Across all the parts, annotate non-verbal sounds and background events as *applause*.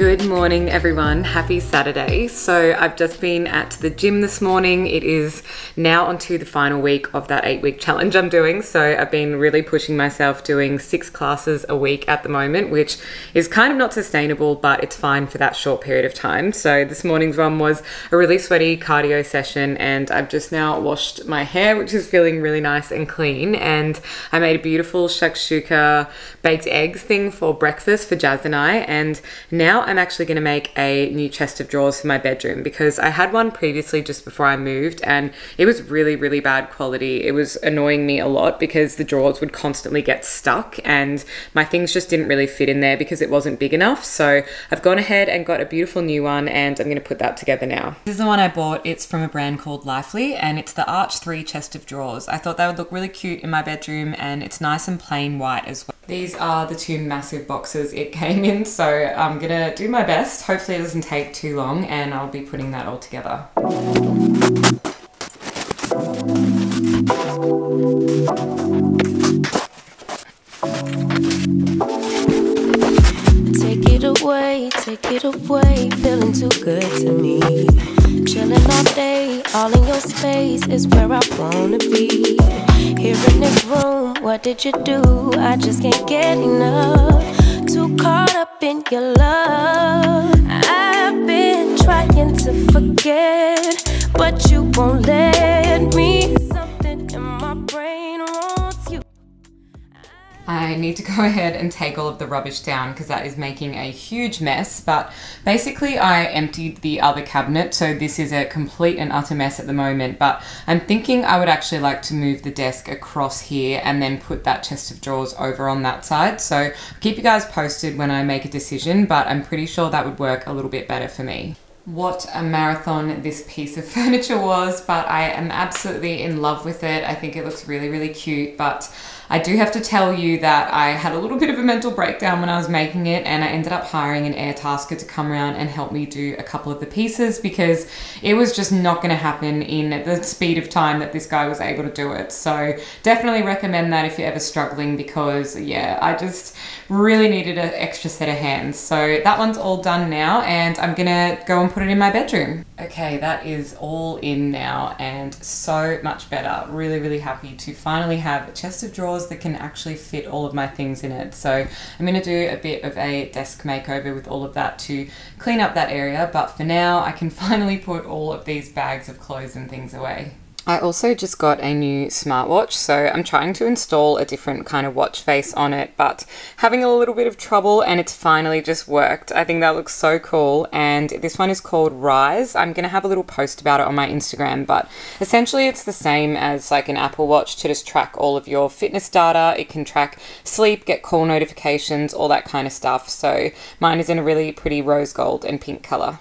Good morning, everyone. Happy Saturday. So, I've just been at the gym this morning. It is now onto the final week of that eight week challenge I'm doing. So, I've been really pushing myself doing six classes a week at the moment, which is kind of not sustainable, but it's fine for that short period of time. So, this morning's run was a really sweaty cardio session, and I've just now washed my hair, which is feeling really nice and clean. And I made a beautiful shakshuka baked eggs thing for breakfast for Jazz and I. And now I'm actually going to make a new chest of drawers for my bedroom because I had one previously just before I moved and it was really, really bad quality. It was annoying me a lot because the drawers would constantly get stuck and my things just didn't really fit in there because it wasn't big enough. So I've gone ahead and got a beautiful new one and I'm going to put that together now. This is the one I bought. It's from a brand called Lifely and it's the Arch 3 chest of drawers. I thought that would look really cute in my bedroom and it's nice and plain white as well. These are the two massive boxes it *laughs* came in, so I'm gonna do my best. Hopefully it doesn't take too long and I'll be putting that all together. Take it away, take it away, feeling too good to me. Chilling all day, all in your space is where I wanna be. Here in this room, what did you do? I just can't get enough. Too caught up in your love. I've been trying to forget, but you won't let need to *laughs* go ahead and take all of the rubbish down because that is making a huge mess. But basically, I emptied the other cabinet, so this is a complete and utter mess at the moment. But I'm thinking I would actually like to move the desk across here and then put that chest of drawers over on that side. So I'll keep you guys posted when I make a decision, but I'm pretty sure that would work a little bit better for me what a marathon this piece of *laughs* furniture was, but I am absolutely in love with it. I think it looks really, really cute, but I do have to tell you that I had a little bit of a mental breakdown when I was making it and I ended up hiring an Airtasker to come around and help me do a couple of the pieces because it was just not going to happen in the speed of time that this guy was able to do it. So definitely recommend that if you're ever struggling because yeah, I just really needed an extra set of hands. So that one's all done now and I'm gonna go and put it in my bedroom. Okay, that is all in now and so much better. Really, really happy to finally have a chest of drawers that can actually fit all of my things in it. So I'm gonna do a bit of a desk makeover with all of that to clean up that area. But for now, I can *laughs* finally put all of these bags of clothes and things away. I also just got a new smartwatch, so I'm trying to install a different kind of watch face on it, but having a little bit of trouble and it's finally just worked. I think that looks so cool, and this one is called Rise. I'm going to have a little post about it on my Instagram, but essentially it's the same as like an Apple Watch to just track all of your fitness data. It can track sleep, get call notifications, all that kind of stuff. So mine is in a really pretty rose gold and pink color.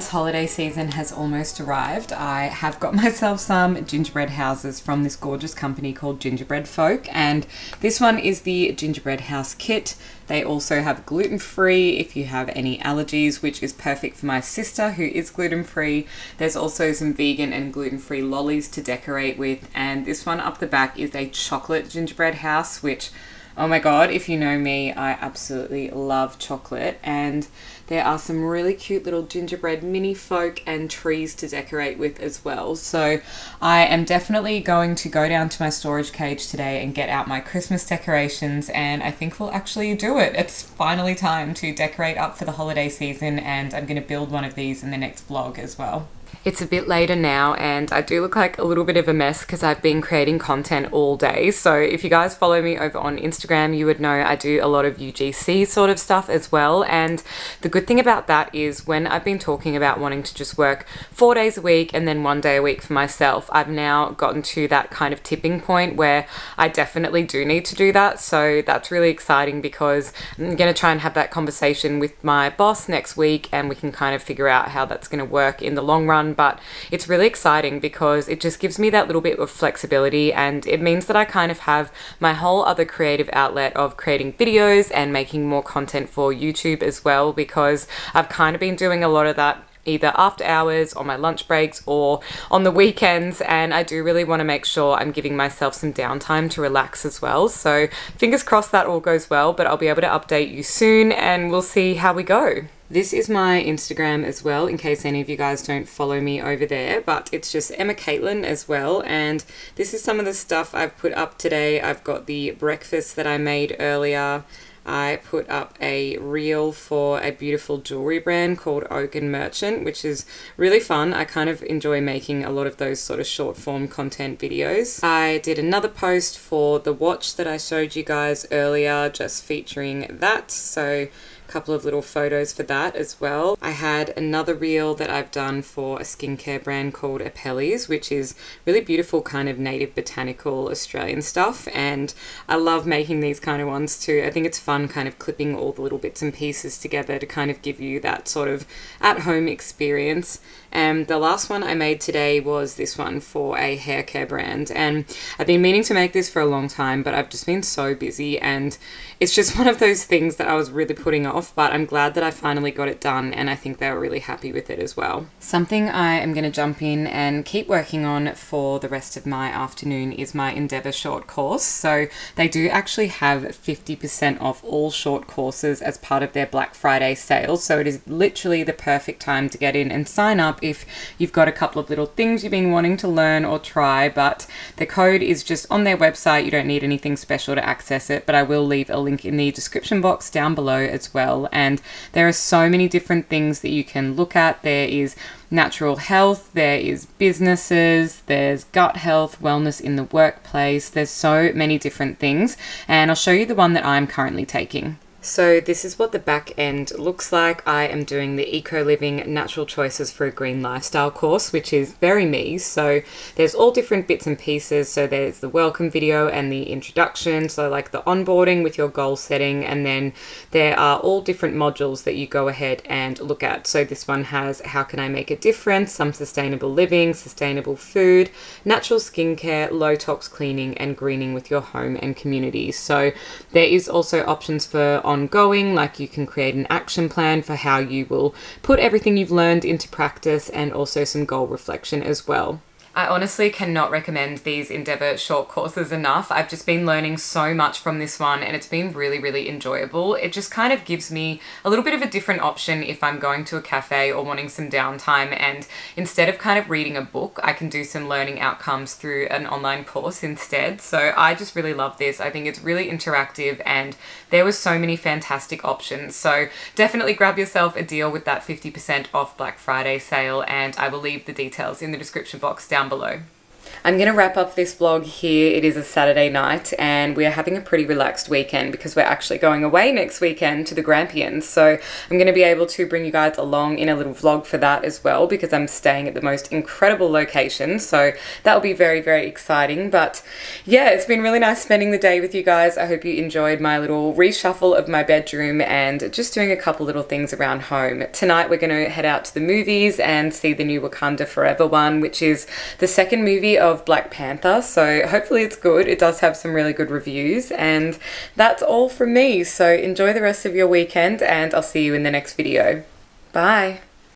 Since holiday season has almost arrived, I have got *laughs* myself some gingerbread houses from this gorgeous company called Gingerbread Folk, and this one is the gingerbread house kit. They also have gluten free if you have any allergies, which is perfect for my sister who is gluten free. There's also some vegan and gluten free lollies to decorate with, and this one up the back is a chocolate gingerbread house, which Oh my god, if you know me, I absolutely love chocolate and there are some really cute little gingerbread mini folk and trees to decorate with as well. So I am definitely going to go down to my storage cage today and get out my Christmas decorations and I think we'll actually do it. It's finally time to decorate up for the holiday season and I'm going to build one of these in the next vlog as well. It's a bit later now and I do look like a little bit of a mess because I've been creating content all day. So if you guys follow me over on Instagram, you would know I do a lot of UGC sort of stuff as well. And the good thing about that is when I've been talking about wanting to just work four days a week and then one day a week for myself, I've now gotten to that kind of tipping point where I definitely do need to do that. So that's really exciting because I'm going to try and have that conversation with my boss next week and we can kind of figure out how that's going to work in the long run but it's really exciting because it just gives me that little bit of flexibility and it means that I kind of have my whole other creative outlet of creating videos and making more content for YouTube as well because I've kind of been doing a lot of that either after hours, on my lunch breaks, or on the weekends. And I do really want to make sure I'm giving myself some downtime to relax as well. So fingers crossed that all goes well, but I'll be able to update you soon and we'll see how we go. This is my Instagram as well, in case any of you guys don't follow me over there, but it's just Emma Caitlain as well. And this is some of the stuff I've put up today. I've got the breakfast that I made earlier. I put up a reel for a beautiful jewelry brand called Oaken Merchant, which is really fun. I kind of enjoy making a lot of those sort of short form content videos. I did another post for the watch that I showed you guys earlier, just featuring that. So couple of little photos for that as well. I had another reel that I've done for a skincare brand called Appelles, which is really beautiful kind of native botanical Australian stuff. And I love making these kind of ones too. I think it's fun kind of clipping all the little bits and pieces together to kind of give you that sort of at home experience. And the last one I made today was this one for a hair care brand. And I've been meaning to make this for a long time, but I've just been so busy and it's just *laughs* one of those things that I was really putting off off, but I'm glad that I finally got it done and I think they were really happy with it as well. Something I am going to jump in and keep working on for the rest of my afternoon is my Endeavour short course. So they do actually have 50% off all short courses as part of their Black Friday sale. So it is literally the perfect time to get in and sign up if you've got a couple of little things you've been wanting to learn or try, but the code is just on their website. You don't need anything special to access it, but I will leave a link in the description box down below as well well. And there are so many different things that you can look at. There is natural health, there is businesses, there's gut health, wellness in the workplace. There's so many different things. And I'll show you the one that I'm currently taking. So this is what the back end looks like. I am doing the Eco Living Natural Choices for a Green Lifestyle course, which is very me. So there's all different bits and pieces. So there's the welcome video and the introduction. So like the onboarding with your goal setting. And then there are all different modules that you go ahead and look at. So this one has how can I make a difference, some sustainable living, sustainable food, natural skincare, low tox cleaning and greening with your home and community. So there is also options for ongoing, like you can create an action plan for how you will put everything you've learned into practice and also some goal reflection as well. I honestly cannot recommend these Endeavour short courses enough. I've just been learning so much from this one and it's been really, really enjoyable. It just kind of gives me a little bit of a different option if I'm going to a cafe or wanting some downtime and instead of kind of reading a book, I can do some learning outcomes through an online course instead. So I just really love this. I think it's really interactive and there were so many fantastic options. So definitely grab yourself a deal with that 50% off Black Friday sale and I will leave the details in the description box down below. I'm going to wrap up this vlog here. It is a Saturday night and we are having a pretty relaxed weekend because we're actually going away next weekend to the Grampians. So I'm going to be able to bring you guys along in a little vlog for that as well because I'm staying at the most incredible location. So that'll be very, very exciting. But yeah, it's been really nice spending the day with you guys. I hope you enjoyed my little reshuffle of my bedroom and just doing a couple little things around home. Tonight we're going to head out to the movies and see the new Wakanda Forever one, which is the second movie of Black Panther, so hopefully it's good. It does have some really good reviews, and that's all from me. So enjoy the rest of your weekend, and I'll see you in the next video. Bye.